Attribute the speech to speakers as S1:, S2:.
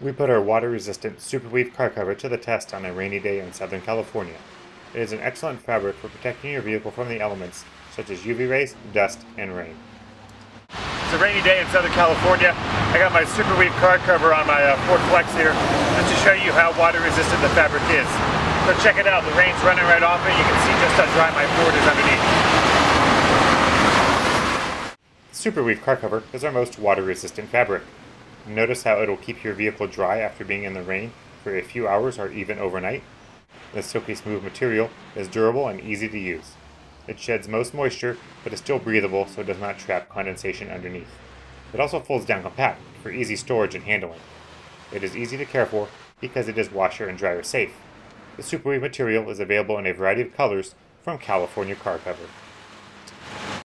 S1: We put our water-resistant Superweave car cover to the test on a rainy day in Southern California. It is an excellent fabric for protecting your vehicle from the elements such as UV rays, dust, and rain. It's a rainy day in Southern California. I got my Superweave car cover on my uh, Ford Flex here just to show you how water resistant the fabric is. So check it out, the rain's running right off it. You can see just how dry my Ford is underneath. Superweave car cover is our most water resistant fabric. Notice how it'll keep your vehicle dry after being in the rain for a few hours or even overnight. The silky smooth material is durable and easy to use. It sheds most moisture, but is still breathable so it does not trap condensation underneath. It also folds down compact for easy storage and handling. It is easy to care for because it is washer and dryer safe. The Superweave material is available in a variety of colors from California Car Cover.